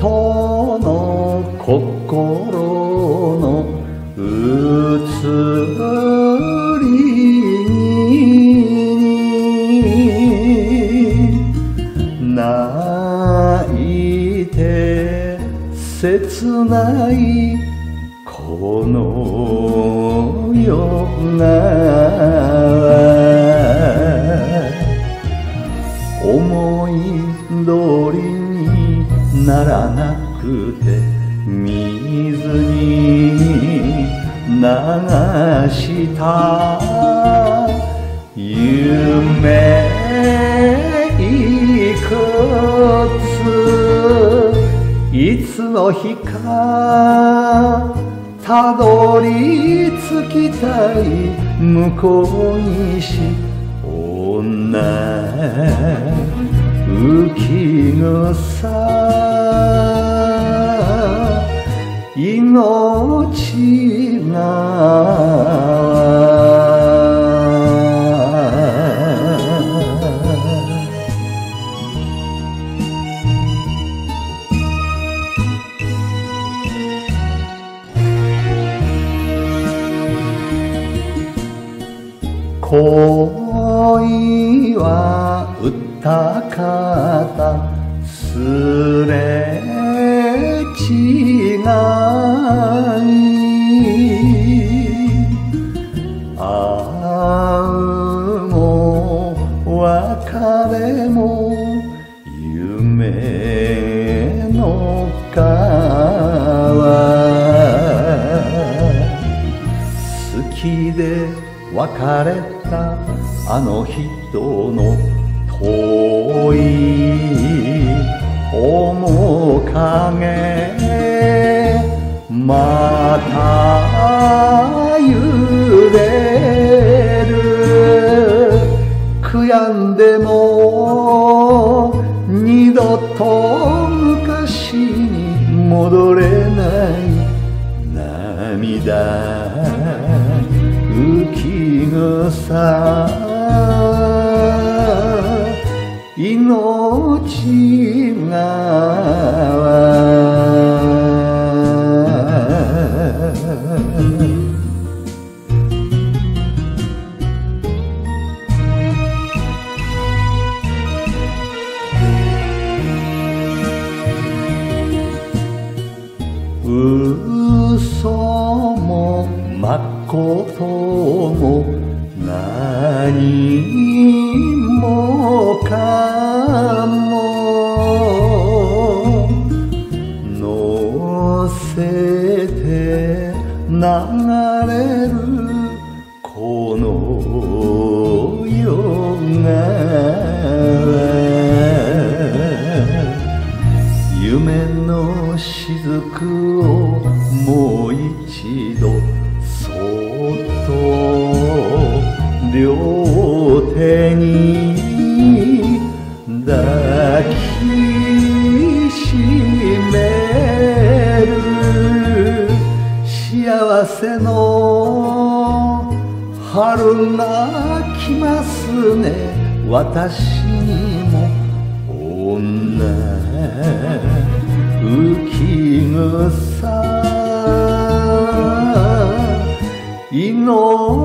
との心の移りに泣いて切ないこの世がて水に流した夢いくついつの日かたどり着きたい向こう岸女浮き草命が。恋は歌方すれ別れも夢の川好きで別れたあの人の遠い面影またんでも二度と昔に戻れない涙。浮き草。命がことも何もかも。乗せて流れ両手に抱きしめる幸せの春が来ますね。私にも女浮き草命